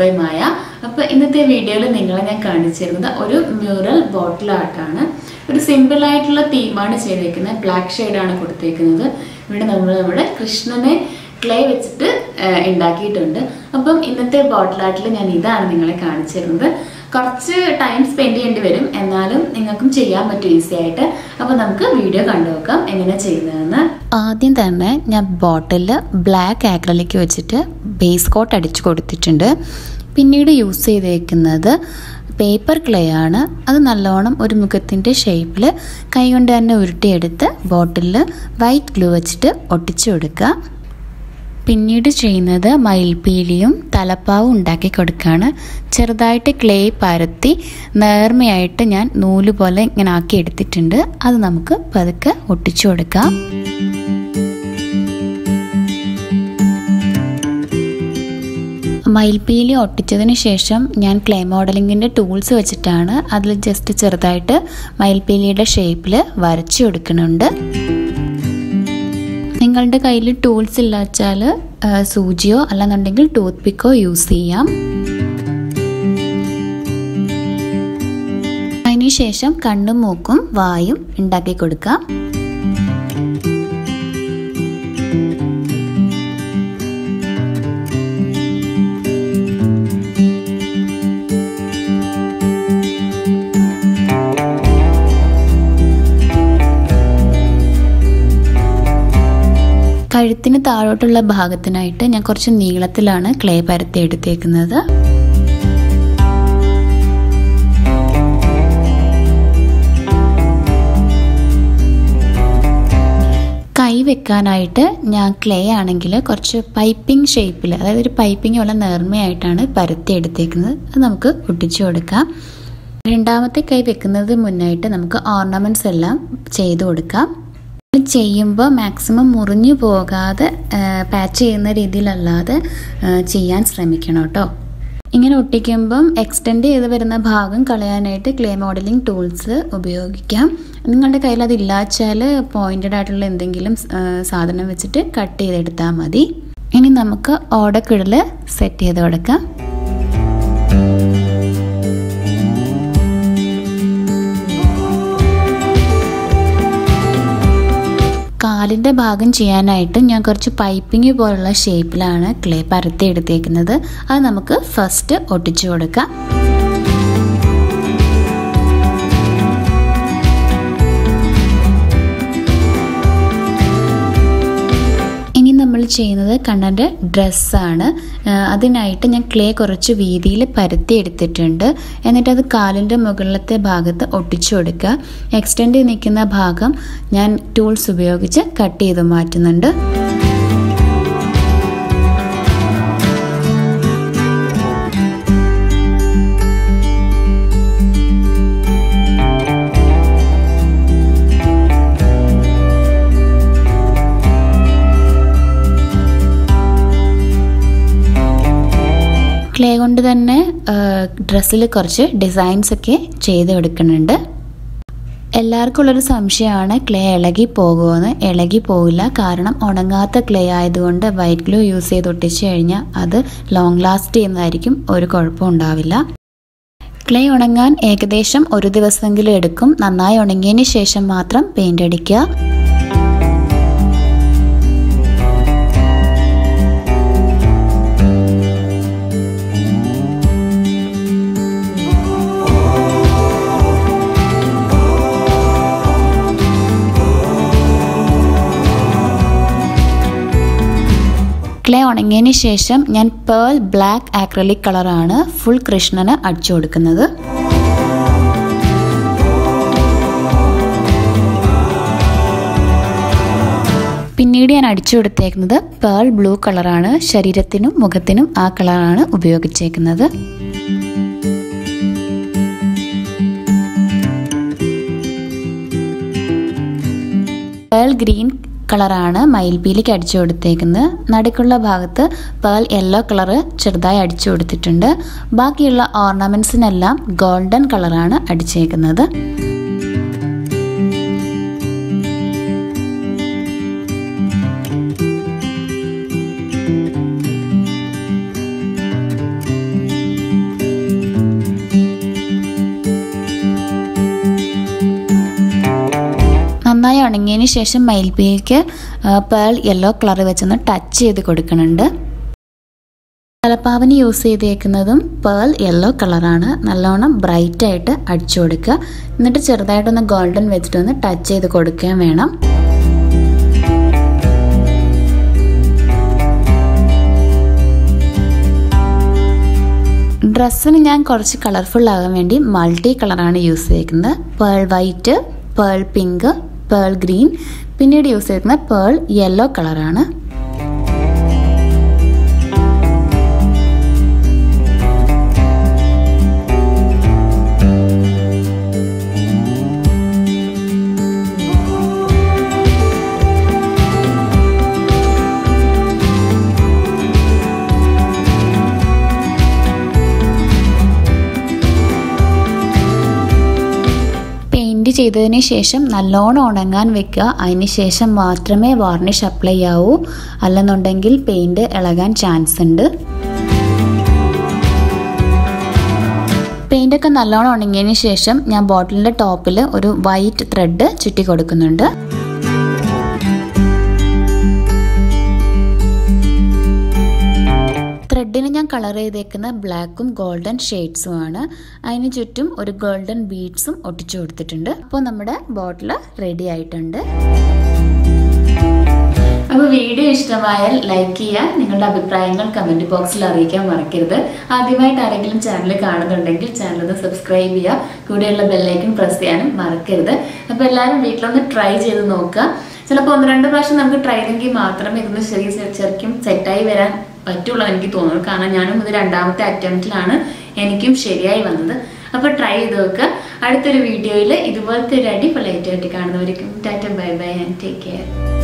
By മായ അപ്പോൾ ഇന്നത്തെ വീഡിയോയിൽ നിങ്ങളെ ഞാൻ കാണിച്ചിരുന്നത് ഒരു മ്യൂറൽ ബോട്ടിൽ ആർട്ടാണ് ഒരു സിമ്പിൾ ആയിട്ടുള്ള തീമാണ് ചെയ്തേക്കുന്നത്. ബ്ലാക്ക് ഷെയ്ഡാണ് കൊടുത്തേക്കുന്നത്. ഇവിടെ നമ്മൾ നമ്മുടെ കൃഷ്ണനെ ക്ലേ വെച്ചിട്ട് ഉണ്ടാക്കിയിട്ടുണ്ട്. അപ്പം ഇന്നത്തെ ബോട്ടിൽ ആർട്ടിൽ ഞാൻ ഇതാണ് നിങ്ങളെ കാണിച്ചിരുന്നത്. കുറച്ച് ടൈം സ്പെൻഡ് ചെയ്യേണ്ടി വരും. എന്നാലും നിങ്ങൾക്കും ചെയ്യാൻ പറ്റും ഈസി ആയിട്ട്. അപ്പോൾ നമുക്ക് വീഡിയോ കണ്ടു നോക്കാം എങ്ങനെ ചെയ്യുന്നതെന്ന്. ആദ്യം തന്നെ ഞാൻ ബോട്ടിലിൽ ബ്ലാക്ക് ആക്രലിക്ക് വെച്ചിട്ട് ബേസ് കോട്ട് അടിച്ചു കൊടുത്തിട്ടുണ്ട്. പിന്നീട് യൂസ് ചെയ്തേക്കുന്നത് പേപ്പർ ക്ലേ ആണ്. അത് നല്ലോണം ഒരു മുഖത്തിന്റെ ഷേപ്പിൽ കൈകൊണ്ട് തന്നെ ഉരുട്ടിയെടുത്ത് ബോട്ടിലിൽ വൈറ്റ് ഗ്ലൂ വെച്ചിട്ട് ഒട്ടിച്ചു കൊടുക്കുക. പിന്നീട് ചെയ്യുന്നത് മയിൽപ്പീലിയും തലപ്പാവും ഉണ്ടാക്കി കൊടുക്കുകയാണ് ചെറുതായിട്ട് ക്ലേ പരത്തി നേർമയായിട്ട് ഞാൻ നൂൽ പോലെ ഇങ്ങനെ ആക്കി എടുത്തിട്ടുണ്ട്. അത് നമുക്ക് പതുക്കെ ഒട്ടിച്ചു കൊടുക്കാം. മയിൽപ്പീലി ഒട്ടിച്ചതിന് ശേഷം ഞാൻ ക്ലേ മോഡലിങ്ങിന്റെ ടൂൾസ് വെച്ചിട്ടാണ് അതിൽ ജസ്റ്റ് ചെറുതായിട്ട് മയിൽപ്പീലിയുടെ ഷേപ്പിൽ വരച്ചു കൊടുക്കുന്നുണ്ട്. നിങ്ങളുടെ കയ്യിൽ ടൂൾസ് ഇല്ലാച്ചാൽ സൂചിയോ അല്ലെന്നുണ്ടെങ്കിൽ ടൂത്ത് പിക്കോ യൂസ് ചെയ്യാം. അതിനുശേഷം കണ്ണും മൂക്കും വായും ഉണ്ടാക്കി കൊടുക്കാം. കഴുത്തിന് താഴോട്ടുള്ള ഭാഗത്തിനായിട്ട് ഞാൻ കുറച്ച് നീളത്തിലാണ് ക്ലേ പരത്തി എടുത്തേക്കുന്നത്. കൈ വെക്കാനായിട്ട് ഞാൻ ക്ലേ ആണെങ്കിൽ കുറച്ച് പൈപ്പിംഗ് ഷേപ്പിൽ അതായത് ഒരു പൈപ്പിംഗ് പോലെ നേർമയായിട്ടാണ് പരത്തി എടുത്തേക്കുന്നത്. അത് നമുക്ക് ഒട്ടിച്ചു കൊടുക്കാം. രണ്ടാമത്തെ കൈ വെക്കുന്നത് മുന്നായിട്ട് നമുക്ക് ഓർണമെന്റ്സ് എല്ലാം ചെയ്തു കൊടുക്കാം. ചെയ്യുമ്പോൾ മാക്സിമം മുറിഞ്ഞു പോകാതെ പാച്ച് ചെയ്യുന്ന രീതിയിലല്ലാതെ ചെയ്യാൻ ശ്രമിക്കണം കേട്ടോ. ഇങ്ങനെ ഒട്ടിക്കുമ്പം എക്സ്റ്റെൻഡ് ചെയ്ത് വരുന്ന ഭാഗം കളയാനായിട്ട് ക്ലേ മോഡലിംഗ് ടൂൾസ് ഉപയോഗിക്കാം. നിങ്ങളുടെ കയ്യിൽ അതില്ലാച്ചാൽ പോയിന്റഡ് ആയിട്ടുള്ള എന്തെങ്കിലും സാധനം വെച്ചിട്ട് കട്ട് ചെയ്തെടുത്താൽ മതി. ഇനി നമുക്ക് ഓടക്കിടൽ സെറ്റ് ചെയ്ത് കൊടുക്കാം. കാലിന്റെ ഭാഗം ചെയ്യാനായിട്ട് ഞാൻ കുറച്ച് പൈപ്പിംഗ് പോലുള്ള ഷേപ്പിലാണ് ക്ലേ പരത്തി എടുത്തേക്കുന്നത്. അത് നമുക്ക് ഫസ്റ്റ് ഒട്ടിച്ചു കൊടുക്കാം. ചെയ്യുന്നത് കണ്ണന്റെ ഡ്രസ്സാണ്. അതിനായിട്ട് ഞാൻ ക്ലേ കുറച്ച് വീതിയിൽ പരത്തി എടുത്തിട്ടുണ്ട്. എന്നിട്ട് അത് കാലിന്റെ മുകളിലത്തെ ഭാഗത്ത് ഒട്ടിച്ചു കൊടുക്കുക. എക്സ്റ്റെൻഡ് നിൽക്കുന്ന ഭാഗം ഞാൻ ടൂൾസ് ഉപയോഗിച്ച് കട്ട് ചെയ്ത് മാറ്റുന്നുണ്ട്. കൊണ്ട് തന്നെ ഡ്രസ്സിൽ കുറച്ച് ഡിസൈൻസ് ഒക്കെ ചെയ്ത് എടുക്കുന്നുണ്ട് എല്ലാവർക്കും ഉള്ളൊരു സംശയമാണ് ക്ലേ ഇളകി പോകുമെന്ന്. ഇളകി പോകില്ല. കാരണം ഉണങ്ങാത്ത ക്ലേ ആയതുകൊണ്ട് വൈറ്റ് ഗ്ലൂ യൂസ് ചെയ്ത് ഒട്ടിച്ച് കഴിഞ്ഞാൽ അത് ലോങ് ലാസ്റ്റ് ചെയ്യുന്നതായിരിക്കും ഒരു കുഴപ്പം ഉണ്ടാവില്ല. ക്ലേ ഉണങ്ങാൻ ഏകദേശം ഒരു ദിവസമെങ്കിലും എടുക്കും. നന്നായി ഉണങ്ങിയതിന് ശേഷം മാത്രം പെയിന്റ് അടിക്കുക. ഉണങ്ങിയതിന് ശേഷം ഞാൻ പേൾ ബ്ലാക്ക് ആക്രലിക് കളറാണ് ഫുൾ കൃഷ്ണന് അടിച്ചു കൊടുക്കുന്നത്. പിന്നീട് ഞാൻ അടിച്ചു കൊടുത്തേക്കുന്നത് പേൾ ബ്ലൂ കളറാണ് ശരീരത്തിനും മുഖത്തിനും ആ കളറാണ് ഉപയോഗിച്ചേക്കുന്നത്. പേൾ ഗ്രീൻ കളറാണ് മയിൽപീലിക്ക് അടിച്ചു കൊടുത്തേക്കുന്നത്. നടുക്കുള്ള ഭാഗത്ത് പേൾ യെല്ലോ കളറ് ചെറുതായി അടിച്ചു കൊടുത്തിട്ടുണ്ട്. ബാക്കിയുള്ള ഓർണമെന്റ്സിനെല്ലാം ഗോൾഡൻ കളറാണ് അടിച്ചേക്കുന്നത്. ഉണങ്ങിയതിന് ശേഷം മയിൽപ്പീക്ക് പേൾ യെല്ലോ കളർ വെച്ചൊന്ന് ടച്ച് ചെയ്ത് കൊടുക്കുന്നുണ്ട്. തലപ്പാവിന് യൂസ് ചെയ്തേക്കുന്നതും പേൾ യെല്ലോ കളറാണ് നല്ലോണം ബ്രൈറ്റായിട്ട് അടിച്ചു കൊടുക്കുക. എന്നിട്ട് ചെറുതായിട്ടൊന്ന് ഗോൾഡൻ വെച്ചിട്ട് ഒന്ന് ടച്ച് ചെയ്ത് കൊടുക്കുകയും വേണം. ഡ്രസ്സിന് ഞാൻ കുറച്ച് കളർഫുൾ ആകാൻ വേണ്ടി മൾട്ടി കളറാണ് യൂസ് ചെയ്തിരിക്കുന്നത് pearl white pearl pink pearl green പിന്നീട് യൂസ് ചെയ്തിരിക്കുന്നത് പേൾ യെല്ലോ കളറാണ് പെയിന്റ് ചെയ്തതിന് ശേഷം നല്ലോണം ഉണങ്ങാൻ വെക്കുക. അതിന് ശേഷം മാത്രമേ വാർണിഷ് അപ്ലൈ ആവൂ. അല്ലെന്നുണ്ടെങ്കിൽ പെയിന്റ് ഇളകാൻ ചാൻസ് ഉണ്ട്. പെയിന്റൊക്കെ നല്ലോണം ഉണങ്ങിയതിന് ശേഷം ഞാൻ ബോട്ടിലിന്റെ ടോപ്പിൽ ഒരു വൈറ്റ് ത്രെഡ് ചുറ്റി കൊടുക്കുന്നുണ്ട് ത്രെഡിന് ഞാൻ കളർ ചെയ്തേക്കുന്ന ബ്ലാക്കും ഗോൾഡൻ ഷെയ്ഡ്സും ആണ്. അതിന് ചുറ്റും ഒരു ഗോൾഡൻ ബീഡ്സും ഒട്ടിച്ചു കൊടുത്തിട്ടുണ്ട്. അപ്പോൾ നമ്മുടെ ബോട്ടിൽ റെഡി ആയിട്ടുണ്ട്. അപ്പോൾ വീഡിയോ ഇഷ്ടമായാൽ ലൈക്ക് ചെയ്യാൻ നിങ്ങളുടെ അഭിപ്രായങ്ങൾ കമന്റ് ബോക്സിൽ അറിയിക്കാൻ മറക്കരുത്. ആദ്യമായിട്ട് ആരെങ്കിലും ചാനൽ കാണുന്നുണ്ടെങ്കിൽ ചാനൽ ഒന്ന് സബ്സ്ക്രൈബ് ചെയ്യുക കൂടെയുള്ള ബെല്ലൈക്കൺ പ്രസ് ചെയ്യാനും മറക്കരുത്. അപ്പോൾ എല്ലാവരും വീട്ടിലൊന്ന് ട്രൈ ചെയ്ത് നോക്കുക. ചിലപ്പോൾ ഒന്ന് രണ്ട് പ്രാവശ്യം നമുക്ക് ട്രൈ ചെയ്തെങ്കിൽ മാത്രമേ ഇതൊന്ന് ശരി ശരിക്കും സെറ്റായി വരാൻ പറ്റുള്ളൂ എനിക്ക് തോന്നുന്നു. കാരണം ഞാനും ഇത് രണ്ടാമത്തെ അറ്റംപ്റ്റിലാണ് എനിക്കും ശരിയായി വന്നത്. അപ്പോൾ ട്രൈ ചെയ്ത് നോക്കുക അടുത്തൊരു വീഡിയോയിൽ ഇതുപോലത്തെ ഒരു അടിപൊളിയായിട്ട് കാണുന്നവർക്കും tata bye bye and take care